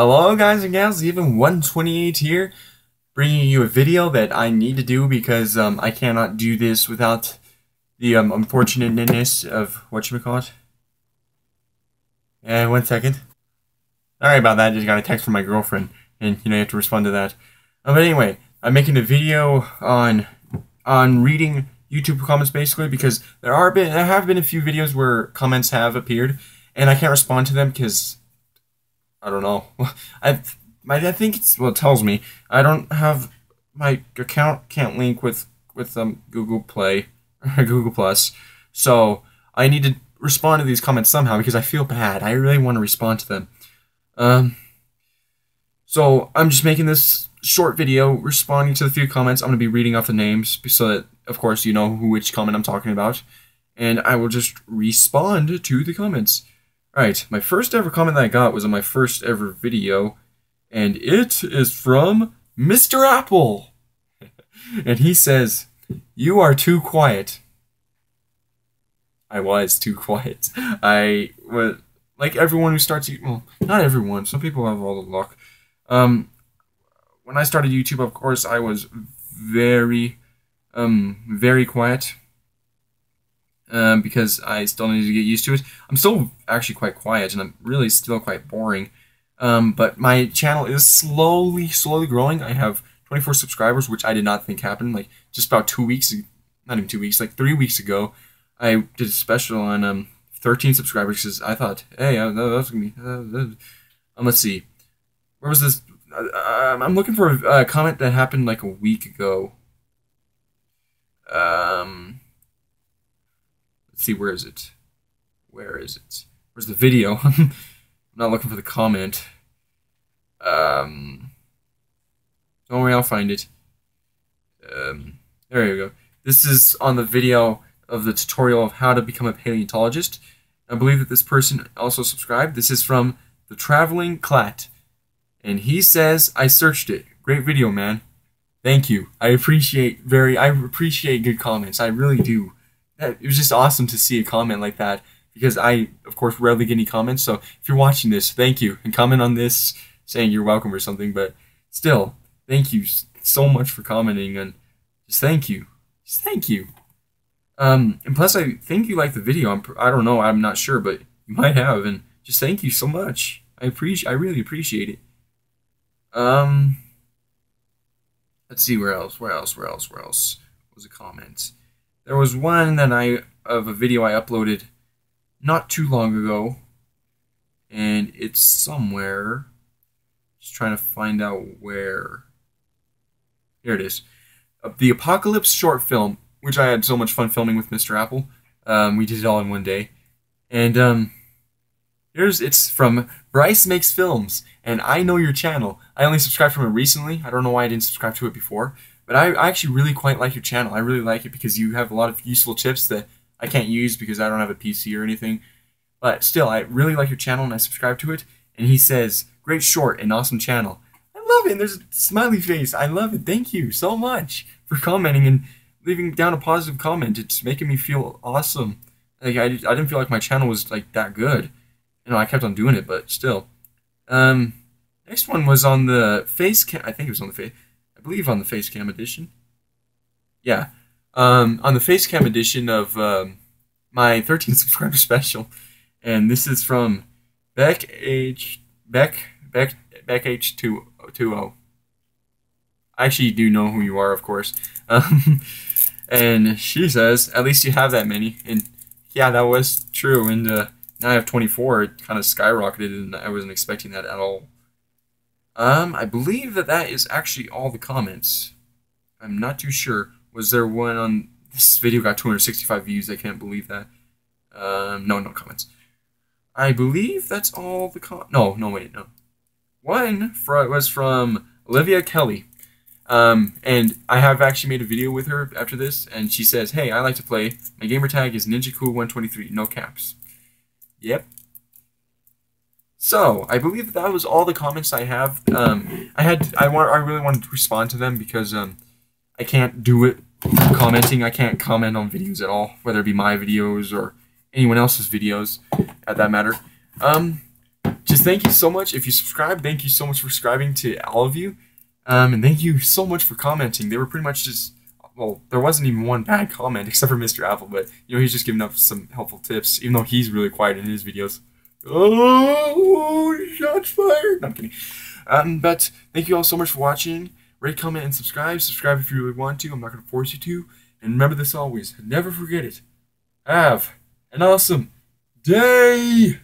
Hello guys and gals, even 128 here, bringing you a video that I need to do because um, I cannot do this without the um, unfortunateness of whatchamacallit. And one second. Sorry about that, I just got a text from my girlfriend, and you know you have to respond to that. Uh, but anyway, I'm making a video on on reading YouTube comments basically because there are been there have been a few videos where comments have appeared, and I can't respond to them because I don't know. I I think it's well it tells me I don't have my account can't link with with um Google Play or Google Plus. So I need to respond to these comments somehow because I feel bad. I really want to respond to them. Um so I'm just making this short video responding to the few comments. I'm going to be reading off the names so that of course you know who which comment I'm talking about and I will just respond to the comments. Alright, my first ever comment that I got was on my first ever video, and it is from Mr. Apple. and he says, You are too quiet. I was too quiet. I was like everyone who starts, well, not everyone, some people have all the luck. Um, when I started YouTube, of course, I was very, um, very quiet um, because I still need to get used to it. I'm still actually quite quiet, and I'm really still quite boring. Um, but my channel is slowly, slowly growing. I have 24 subscribers, which I did not think happened. Like just about two weeks, not even two weeks, like three weeks ago, I did a special on um 13 subscribers because I thought, hey, uh, that's gonna be. Uh, um, let's see, where was this? Uh, um, I'm looking for a, a comment that happened like a week ago. Um Let's see, where is it? Where is it? Where's the video? I'm not looking for the comment. Um, don't worry, I'll find it. Um, there you go. This is on the video of the tutorial of how to become a paleontologist. I believe that this person also subscribed. This is from the Traveling Clat. And he says, I searched it. Great video, man. Thank you. I appreciate very I appreciate good comments. I really do it was just awesome to see a comment like that because I, of course, rarely get any comments. So if you're watching this, thank you and comment on this saying you're welcome or something. But still, thank you so much for commenting and just thank you, just thank you. Um, and plus, I think you like the video. I'm, I don't know, I'm not sure, but you might have. And just thank you so much. I appreciate, I really appreciate it. Um, let's see where else, where else, where else, where else was a comment. There was one that I of a video I uploaded not too long ago, and it's somewhere. Just trying to find out where. Here it is. The Apocalypse short film, which I had so much fun filming with Mr. Apple. Um, we did it all in one day, and um, here's it's from Bryce Makes Films, and I know your channel. I only subscribed from it recently. I don't know why I didn't subscribe to it before. But I, I actually really quite like your channel. I really like it because you have a lot of useful tips that I can't use because I don't have a PC or anything. But still, I really like your channel and I subscribe to it. And he says, great short and awesome channel. I love it. And there's a smiley face. I love it. Thank you so much for commenting and leaving down a positive comment. It's making me feel awesome. Like I, I didn't feel like my channel was like that good. You know, I kept on doing it, but still. Um, next one was on the face cam. I think it was on the face I believe on the Facecam edition. Yeah, um, on the Facecam edition of um, my 13 subscriber special, and this is from Beck H Beck Beck Beck H two two O. I actually do know who you are, of course. Um, and she says, at least you have that many. And yeah, that was true. And uh, now I have 24. It kind of skyrocketed, and I wasn't expecting that at all. Um, I believe that that is actually all the comments. I'm not too sure. Was there one on this video got 265 views? I can't believe that. Um, no, no comments. I believe that's all the com. No, no, wait, no. One for, was from Olivia Kelly. Um, and I have actually made a video with her after this, and she says, "Hey, I like to play. My gamer tag is NinjaCool123. No caps." Yep, so I believe that was all the comments I have. Um, I had I want I really wanted to respond to them because um, I can't do it commenting. I can't comment on videos at all, whether it be my videos or anyone else's videos, at that matter. Um, just thank you so much. If you subscribe, thank you so much for subscribing to all of you. Um, and thank you so much for commenting. They were pretty much just, well, there wasn't even one bad comment except for Mr. Apple, but, you know, he's just giving up some helpful tips, even though he's really quiet in his videos. Oh, shots fired. No, I'm kidding. Um, but thank you all so much for watching. Rate, comment, and subscribe. Subscribe if you really want to. I'm not going to force you to. And remember this always. Never forget it. Have an awesome day.